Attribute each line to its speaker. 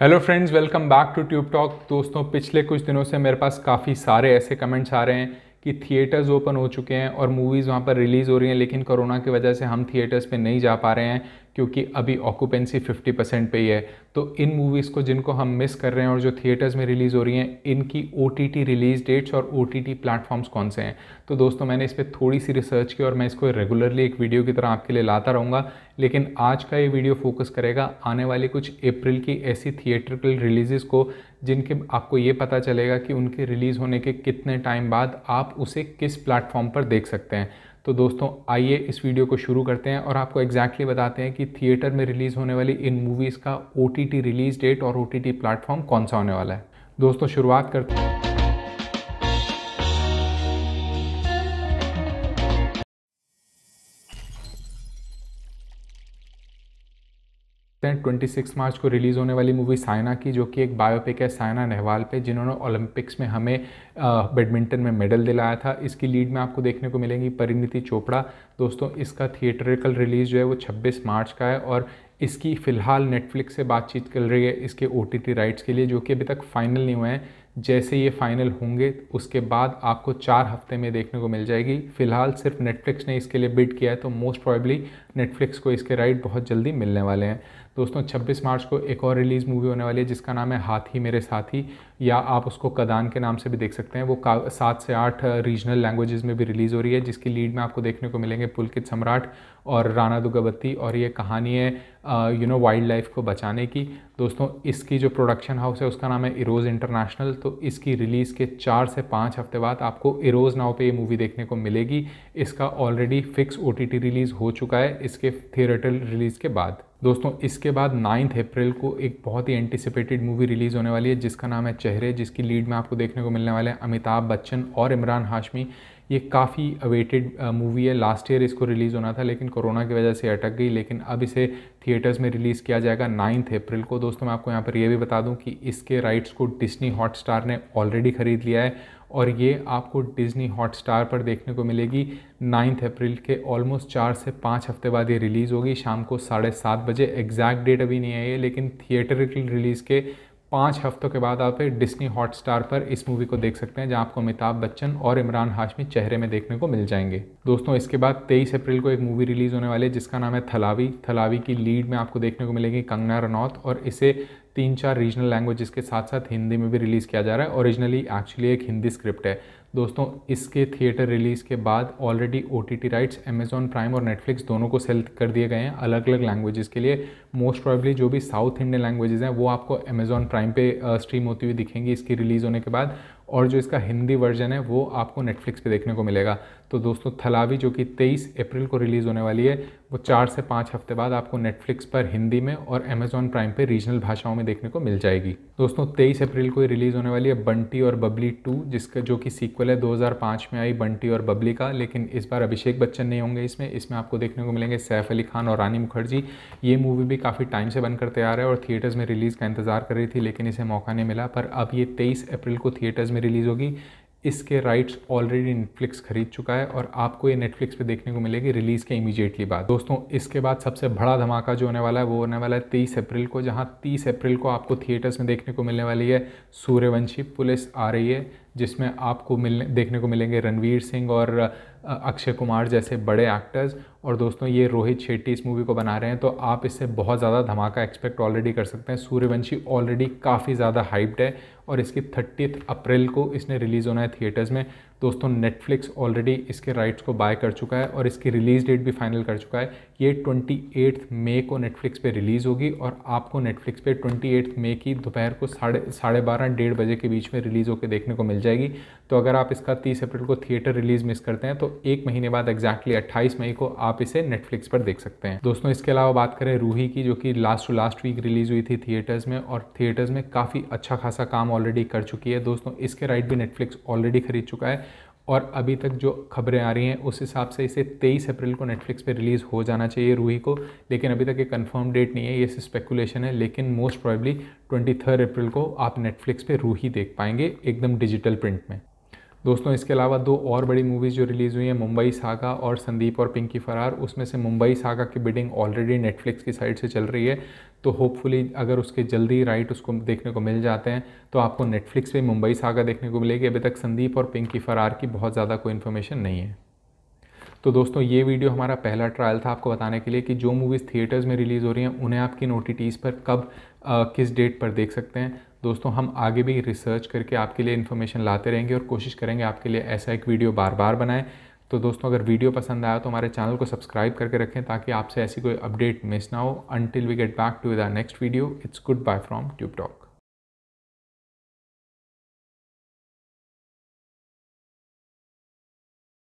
Speaker 1: Hello friends welcome back to Tube Talk दोस्तों, पिछले कुछ दिनों से मेरे पास काफ़ी सारे ऐसे कमेंट्स आ रहे हैं कि थिएटर्स ओपन हो चुके हैं और मूवीज़ वहाँ पर रिलीज़ हो रही हैं, लेकिन कोरोना की वजह से हम थिएटर्स पे नहीं जा पा रहे हैं। क्योंकि अभी ऑक्यूपेंसी 50 परसेंट पे ही है। तो इन मूवीज़ को जिनको हम मिस कर रहे हैं और जो थिएटर्स में रिलीज़ हो रही हैं, इनकी ओटीटी रिलीज़ डेट्स और ओ टी प्लेटफॉर्म्स कौन से हैं? तो दोस्तों, मैंने इस पर थोड़ी सी रिसर्च की और मैं इसको रेगुलरली एक वीडियो की तरह आपके लिए लाता रहूँगा। लेकिन आज का ये वीडियो फोकस करेगा आने वाली कुछ अप्रैल की ऐसी थिएट्रिकल रिलीज़ को, जिनके आपको ये पता चलेगा कि उनके रिलीज़ होने के कितने टाइम बाद आप उसे किस प्लेटफॉर्म पर देख सकते हैं। तो दोस्तों, आइए इस वीडियो को शुरू करते हैं और आपको एग्जैक्टली exactly बताते हैं कि थिएटर में रिलीज़ होने वाली इन मूवीज़ का ओटीटी रिलीज़ डेट और ओटीटी प्लेटफॉर्म कौन सा होने वाला है। दोस्तों, शुरुआत करते हैं। हैं ट्वेंटी सिक्स मार्च को रिलीज़ होने वाली मूवी साइना की, जो कि एक बायोपिक है साइना नेहवाल पे, जिन्होंने ओलंपिक्स में हमें बैडमिंटन में मेडल दिलाया था। इसकी लीड में आपको देखने को मिलेंगी परिणीति चोपड़ा। दोस्तों, इसका थिएटरिकल रिलीज़ जो है वो 26 मार्च का है और इसकी फ़िलहाल नेटफ्लिक्स से बातचीत चल रही है इसके ओटीटी राइट्स के लिए, जो कि अभी तक फाइनल नहीं हुए हैं। जैसे ये फाइनल होंगे, उसके बाद आपको चार हफ़्ते में देखने को मिल जाएगी। फ़िलहाल सिर्फ़ नेटफ्लिक्स ने इसके लिए बिड किया है तो मोस्ट प्रॉब्ली नेटफ्लिक्स को इसके राइट बहुत जल्दी मिलने वाले हैं। दोस्तों 26 मार्च को एक और रिलीज़ मूवी होने वाली है, जिसका नाम है हाथी मेरे साथी, या आप उसको कदान के नाम से भी देख सकते हैं। वो सात से आठ रीजनल लैंग्वेजेस में भी रिलीज़ हो रही है, जिसकी लीड में आपको देखने को मिलेंगे पुलकित सम्राट और राना दुगावती और ये कहानी है यू नो वाइल्ड लाइफ को बचाने की। दोस्तों, इसकी जो प्रोडक्शन हाउस है, उसका नाम है इरोज़ इंटरनेशनल तो इसकी रिलीज़ के चार से पाँच हफ़्ते बाद आपको इरोज़ नाव पे ये मूवी देखने को मिलेगी। इसका ऑलरेडी फिक्स ओटीटी रिलीज़ हो चुका है, इसके थिएटर रिलीज़ के बाद। दोस्तों, इसके बाद नाइन्थ अप्रैल को एक बहुत ही एंटिसिपेटेड मूवी रिलीज़ होने वाली है, जिसका नाम है चेहरे, जिसकी लीड में आपको देखने को मिलने वाले हैं अमिताभ बच्चन और इमरान हाशमी। ये काफ़ी अवेटेड मूवी है। लास्ट ईयर इसको रिलीज़ होना था, लेकिन कोरोना की वजह से अटक गई, लेकिन अब इसे थिएटर्स में रिलीज़ किया जाएगा नाइन्थ अप्रैल को। दोस्तों, मैं आपको यहाँ पर ये भी बता दूँ कि इसके राइट्स को डिस्नी हॉटस्टार ने ऑलरेडी ख़रीद लिया है। और ये आपको डिज़नी हॉटस्टार पर देखने को मिलेगी। नाइन्थ अप्रैल के ऑलमोस्ट चार से पाँच हफ़्ते बाद ये रिलीज़ होगी। शाम को साढ़े सात बजे। एग्जैक्ट डेट अभी नहीं आई है, लेकिन थिएटर रिलीज़ के पाँच हफ्तों के बाद आप डिस्नी हॉटस्टार पर इस मूवी को देख सकते हैं, जहाँ आपको अमिताभ बच्चन और इमरान हाशमी चेहरे में देखने को मिल जाएँगे। दोस्तों, इसके बाद 23 अप्रैल को एक मूवी रिलीज़ होने वाली है, जिसका नाम है थलावी। थलावी की लीड में आपको देखने को मिलेगी कंगना रनौत और इसे तीन चार रीजनल लैंग्वेजेस के साथ साथ हिंदी में भी रिलीज़ किया जा रहा है। ओरिजिनली एक्चुअली एक हिंदी स्क्रिप्ट है। दोस्तों, इसके थिएटर रिलीज़ के बाद already O T T rights Amazon Prime और नेटफ्लिक्स दोनों को सेल कर दिए गए हैं अलग अलग लैंग्वेजेस के लिए। मोस्ट प्रॉबली जो भी साउथ इंडियन लैंग्वेजेस हैं, वो आपको अमेजॉन प्राइम पे स्ट्रीम होती हुई दिखेंगी इसकी रिलीज़ होने के बाद। और जो इसका हिंदी वर्जन है, वो आपको नेटफ्लिक्स पे देखने को मिलेगा। तो दोस्तों, थलावी जो कि 23 अप्रैल को रिलीज़ होने वाली है, वो चार से पाँच हफ़्ते बाद आपको नेटफ्लिक्स पर हिंदी में और अमेजॉन प्राइम पे रीजनल भाषाओं में देखने को मिल जाएगी। दोस्तों 23 अप्रैल को ही रिलीज़ होने वाली है बंटी और बबली टू, जिसका जो कि सीक्वल है 2005 में आई बंटी और बबली का, लेकिन इस बार अभिषेक बच्चन नहीं होंगे इसमें। इसमें आपको देखने को मिलेंगे सैफ अली खान और रानी मुखर्जी। ये मूवी भी काफ़ी टाइम से बनकर तैयार है और थिएटर्स में रिलीज़ का इंतज़ार कर रही थी, लेकिन इसे मौका नहीं मिला। पर अब ये तेईस अप्रैल को थिएटर्स में रिलीज़ होगी। इसके राइट्स ऑलरेडी नेटफ्लिक्स खरीद चुका है और आपको ये नेटफ्लिक्स पे देखने को मिलेगी रिलीज़ के इमीडिएटली बाद। दोस्तों, इसके बाद सबसे बड़ा धमाका जो होने वाला है, वो होने वाला है तेईस अप्रैल को, जहाँ तीस अप्रैल को आपको थिएटर्स में देखने को मिलने वाली है। सूर्यवंशी पुलिस आ रही है। जिसमें आपको मिलने, देखने को मिलेंगे रणवीर सिंह और अक्षय कुमार जैसे बड़े एक्टर्स और दोस्तों, ये रोहित शेट्टी इस मूवी को बना रहे हैं तो आप इससे बहुत ज़्यादा धमाका एक्सपेक्ट ऑलरेडी कर सकते हैं। सूर्यवंशी ऑलरेडी काफ़ी ज़्यादा हाइप्ड है और इसकी थर्टीथ अप्रैल को इसने रिलीज़ होना है थिएटर्स में। दोस्तों नेटफ्लिक्स ऑलरेडी इसके राइट्स को बाय कर चुका है और इसकी रिलीज़ डेट भी फाइनल कर चुका है। ये ट्वेंटी एट्थ मे को नेटफ्लिक्स पे रिलीज़ होगी और आपको नेटफ्लिक्स पे ट्वेंटी एट्थ मे की दोपहर को साढ़े साढ़े बारह, डेढ़ बजे के बीच में रिलीज़ होकर देखने को मिल जाएगी। तो अगर आप इसका तीस अप्रैल को थिएटर रिलीज़ मिस करते हैं तो एक महीने बाद एक्जैक्टली अट्ठाईस मई को आप इसे नेटफ्लिक्स पर देख सकते हैं। दोस्तों, इसके अलावा बात करें रूही की, जो कि last to last week release हुई थी थिएटर्स में, और थिएटर्स में काफ़ी अच्छा खासा काम ऑलरेडी कर चुकी है। दोस्तों, इसके राइट भी नेटफ्लिक्स ऑलरेडी खरीद चुका है और अभी तक जो खबरें आ रही हैं, उस हिसाब से इसे 23 अप्रैल को नेटफ्लिक्स पे रिलीज़ हो जाना चाहिए रूही को। लेकिन अभी तक ये कंफर्म डेट नहीं है, ये स्पेकुलेशन है, लेकिन मोस्ट प्रॉबली ट्वेंटी अप्रैल को आप नेटफ्लिक्स पे रूही देख पाएँगे, एकदम डिजिटल प्रिंट में। दोस्तों, इसके अलावा दो और बड़ी मूवीज़ जो रिलीज़ हुई हैं, मुंबई सागा और संदीप और पिंकी फरार। उसमें से मुंबई सागा की बिडिंग ऑलरेडी नेटफ्लिक्स की साइड से चल रही है। तो होपफुली अगर उसके जल्दी राइट उसको देखने को मिल जाते हैं तो आपको नेटफ्लिक्स पे मुंबई सागा देखने को मिलेगी। अभी तक संदीप और पिंकी फरार की बहुत ज़्यादा कोई इन्फॉर्मेशन नहीं है। तो दोस्तों ये वीडियो हमारा पहला ट्रायल था आपको बताने के लिए कि जो मूवीज़ थिएटर्स में रिलीज़ हो रही हैं उन्हें आप किन ओ पर कब आ, किस डेट पर देख सकते हैं। दोस्तों हम आगे भी रिसर्च करके आपके लिए इन्फॉर्मेशन लाते रहेंगे और कोशिश करेंगे आपके लिए ऐसा एक वीडियो बार बार बनाएँ। तो दोस्तों अगर वीडियो पसंद आया तो हमारे चैनल को सब्सक्राइब करके रखें ताकि आपसे ऐसी कोई अपडेट मिस ना हो। Until we get back to the next video it's goodbye from Tube Talk